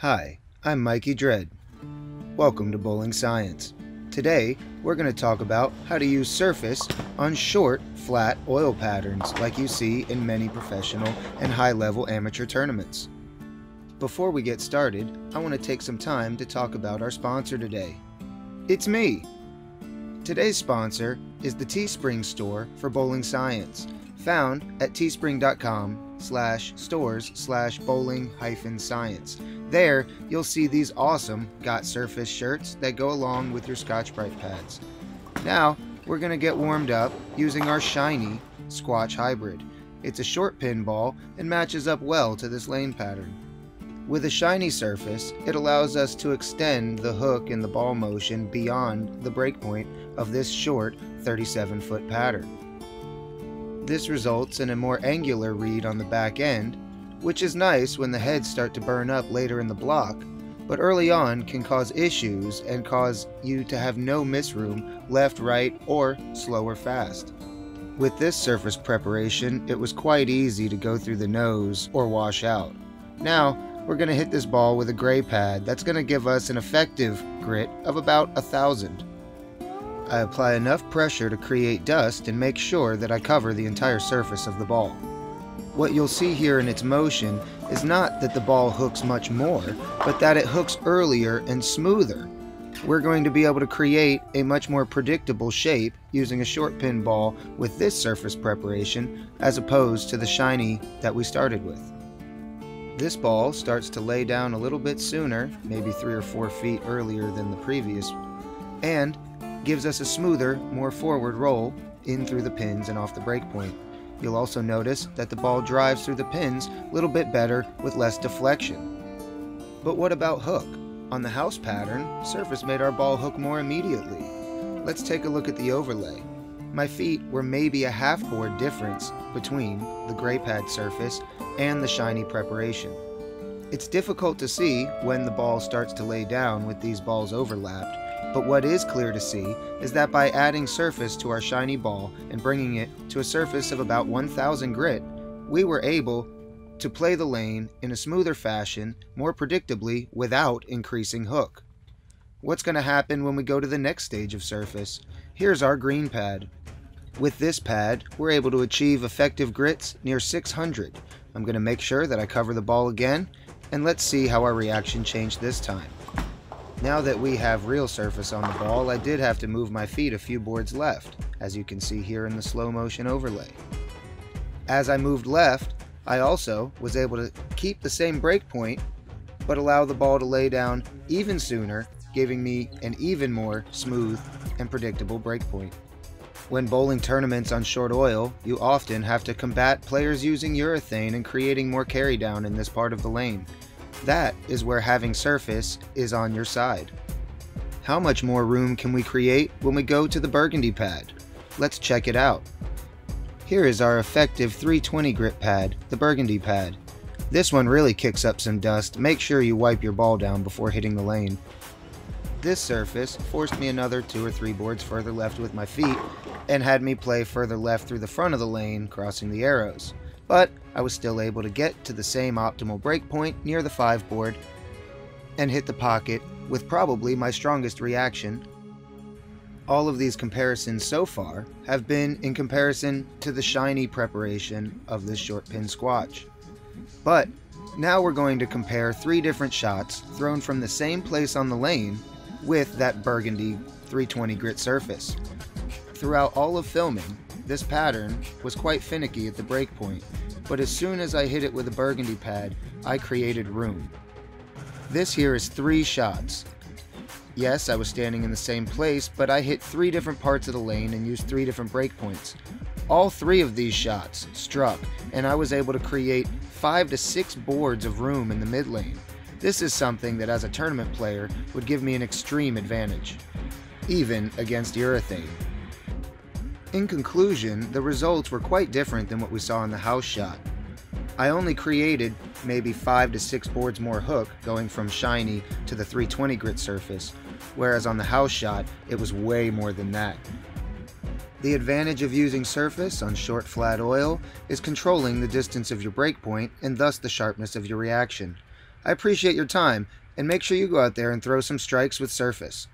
Hi, I'm Mikey Dread. Welcome to Bowling Science. Today, we're going to talk about how to use surface on short, flat oil patterns like you see in many professional and high-level amateur tournaments. Before we get started, I want to take some time to talk about our sponsor today. It's me! Today's sponsor is the Teespring store for Bowling Science, found at teespring.com slash stores slash bowling hyphen science. There, you'll see these awesome Got Surface shirts that go along with your Scotch-Brite pads. Now, we're going to get warmed up using our shiny Squatch Hybrid. It's a short pin ball and matches up well to this lane pattern. With a shiny surface, it allows us to extend the hook in the ball motion beyond the breakpoint of this short 37 foot pattern. This results in a more angular read on the back end, which is nice when the heads start to burn up later in the block, but early on can cause issues and cause you to have no miss room left, right, or slow or fast. With this surface preparation, it was quite easy to go through the nose or wash out. Now, we're going to hit this ball with a gray pad that's going to give us an effective grit of about a thousand. I apply enough pressure to create dust and make sure that I cover the entire surface of the ball. What you'll see here in its motion is not that the ball hooks much more, but that it hooks earlier and smoother. We're going to be able to create a much more predictable shape using a short pin ball with this surface preparation as opposed to the shiny that we started with. This ball starts to lay down a little bit sooner, maybe three or four feet earlier than the previous, and gives us a smoother, more forward roll in through the pins and off the breakpoint. You'll also notice that the ball drives through the pins a little bit better with less deflection. But what about hook? On the house pattern, surface made our ball hook more immediately. Let's take a look at the overlay. My feet were maybe a half board difference between the gray pad surface and the shiny preparation. It's difficult to see when the ball starts to lay down with these balls overlapped, but what is clear to see is that by adding surface to our shiny ball and bringing it to a surface of about 1000 grit, we were able to play the lane in a smoother fashion, more predictably, without increasing hook. What's going to happen when we go to the next stage of surface? Here's our green pad. With this pad, we're able to achieve effective grits near 600. I'm going to make sure that I cover the ball again, and let's see how our reaction changed this time. Now that we have real surface on the ball, I did have to move my feet a few boards left, as you can see here in the slow motion overlay. As I moved left, I also was able to keep the same break point, but allow the ball to lay down even sooner, giving me an even more smooth and predictable break point. When bowling tournaments on short oil, you often have to combat players using urethane and creating more carry down in this part of the lane. That is where having surface is on your side. How much more room can we create when we go to the burgundy pad? Let's check it out. Here is our effective 320 grit pad, the burgundy pad. This one really kicks up some dust, make sure you wipe your ball down before hitting the lane. This surface forced me another two or three boards further left with my feet and had me play further left through the front of the lane, crossing the arrows but I was still able to get to the same optimal breakpoint near the 5 board and hit the pocket with probably my strongest reaction. All of these comparisons so far have been in comparison to the shiny preparation of this short pin squatch. But now we're going to compare three different shots thrown from the same place on the lane with that burgundy 320 grit surface. Throughout all of filming, this pattern was quite finicky at the breakpoint, but as soon as I hit it with a burgundy pad, I created room. This here is three shots. Yes, I was standing in the same place, but I hit three different parts of the lane and used three different breakpoints. All three of these shots struck, and I was able to create five to six boards of room in the mid lane. This is something that as a tournament player would give me an extreme advantage, even against urethane. In conclusion, the results were quite different than what we saw in the house shot. I only created maybe 5 to 6 boards more hook going from shiny to the 320 grit surface, whereas on the house shot it was way more than that. The advantage of using surface on short flat oil is controlling the distance of your breakpoint and thus the sharpness of your reaction. I appreciate your time, and make sure you go out there and throw some strikes with Surface.